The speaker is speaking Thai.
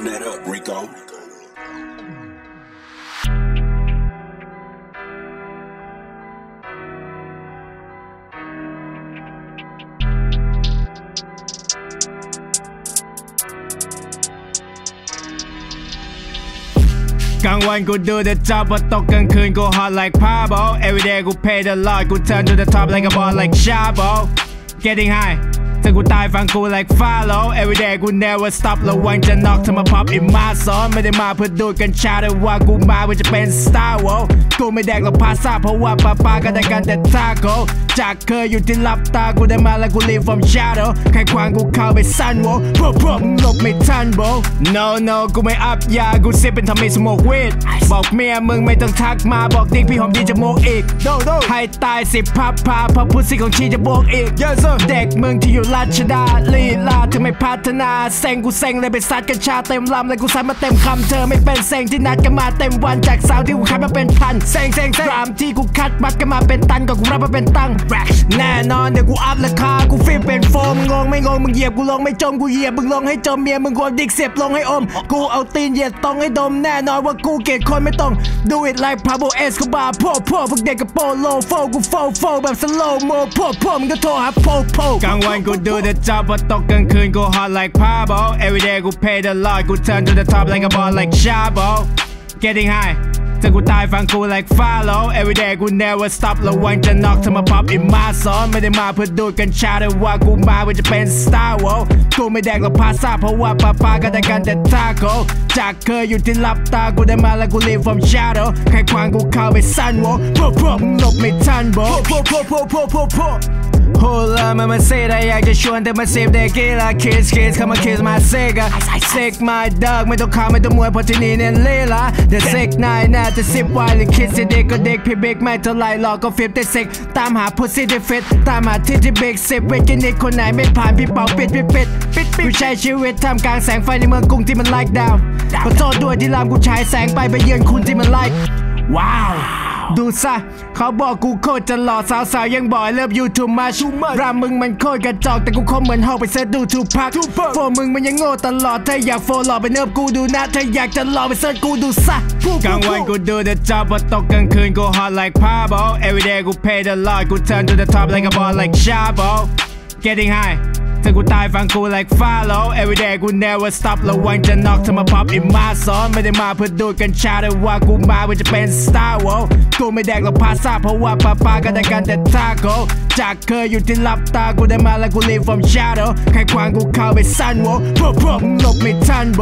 Run that up, Rico. กลางวันกูดู the job พอตกกลางคืนกู hot like Pablo everyday กู pay the lot กู turn to the top like a ball like Shabo getting high ถ้ากูตายฟังกู like follow everyday กู never stop ระวังจะ knock ถ้ามา pop in my zone ไม่ได้มาเพื่อดูดกัญชาแต่ว่ากูมาเพื่อจะเป็น star w o กูไม่แดกหรอกพาซาเพราะว่าป้าป้าก็ได้กันแต่ทาโก จากเคยอยู่ที่ลับตากูได้มาแล้วกู live from shadow ใครขวางกูเข้าไปสั้นโวพวกพวกมึงหลบไม่ทัน bro no no กูไม่อัพยากูซิปเป็นทำให้สโมกเวทบอกเมียมึงไม่ต้องทักมาบอกดิ๊กพี่หอมดีจะโมกอีก No, no. ให้ตายสิพับพาเพราะพุทธิของชีจะบวกอีก Yes, sir. เด็กเมืองที่อยู่ราชดาลีลาเธอไม่พัฒนาเซ็งกูเซ็งเลยไปซัดกัญชาเต็มลำเลยกูซัดมาเต็มคำเธอไม่เป็นเซ็งที่นัดกันมาเต็มวันจากสาวที่กูคัดมาเป็นพันเซ็งเซ็งเซ็งรามที่กูคัดมัดกันมาเป็นตันก็กูรับมาเป็นตังแน่นอนเดี๋ยวกูอัพราคา กูฟิลเป็นโฟมงงไม่งงมึงเหยียบกูลงไม่จมกูเหยียบมึงลงให้จมเมียมึงกวดิกเสียบลงให้อม กูเอาตีนเหยียดตรงให้ดมแน่นอนว่ากูเกลียดคนไม่ต้อง do it like Pablo Escobar พวกพวกพวกเด็กกับโปโลโฟกูโฟโฟแบบสโลโมพวกพวกมึงก็โทรหาโพโพกลางวันกูดู the job พอตกกลางคืนกู hot like Pablo everyday กู pay the lot กู turn to the top like a ball like Shabo getting high ถ้ากูตายฟังกู like follow everyday กู never stop ระวังจะ knock ถ้ามา pop in my zone ไม่ได้มาเพื่อดูดกัญชาแต่ว่ากูมาเพื่อจะเป็น star w o กูไม่แดกหรอกพาซาเพราะว่าป้าป้าก็ได้กันแต่ทาโกจากเคยอยู่ที่ลับตากูได้มาแล้วกู live from shadow ใครขวางกูเข้าไปสั้นโวพวกพวกมึงหลบไม่ทัน bro พวกพวกพวกพวกพวกพวก โหละมันมาเซได้อยากจะชวนแต่มาเสพเด็กกีฬา kiss kiss เข้ามา kiss my sick อะ sick my dog ไม่ต้องข่าวไม่ต้องมวยเพราะที่นี่เน้นเล่ละ the sick night น่าจะสิบวันหรือคิดสิเด็กก็เด็กพี่บิ๊กไม่เท่าไรหรอกก็ฟิฟแต่สิกตามหา pussy ที่ fit ตามหาที่ที่ big สิบเวกินิกคนไหนไม่ผ่านพี่เป่าปิดปิดปิดปิดปิดกูใช้ชีวิตทำกลางแสงไฟในเมืองกรุงที่มัน like down ขอโทษด้วยที่ลามกูใช้แสงไปไปเยือนคุณที่มัน like ว้าว ดูซะเขาบอกกูโคตรจะหล่อสาวๆยังบอกเลิฟยูทูมาชูมารามมึงมันโคตรกระจอกแต่กูคงเหมือนฮอกไปเสิร์ชดูทูพัก Tupac โฟมึงมันยังโง่ตลอดถ้าอยากโฟหล่อไปเนิบกูดูนะถ้าอยากจะหล่อไปเสิร์ชกูดูซะกลางวันกูดู the job พอตกกลางคืนกู hot like Pablo everyday กู pay the lot กู turn to the top like a ball like Shabo getting high ถ้ากูตายฟังกู like follow everyday กู never stop ระวังจะ knock ถ้ามา pop อีกมาซ้อนไม่ได้มาเพื่อดูดกัญชาแต่ว่ากูมาเพื่อจะเป็น star w o กูไม่แดกหรอกพาซาเพราะว่าป้าป้าก็ได้กันแต่ทาโกจากเคยอยู่ที่ลับตากูได้มาแล้วกู live from shadow ใครควางกูเข้าไปสั้นโวพวกพวกมึงหลบไม่ทันโว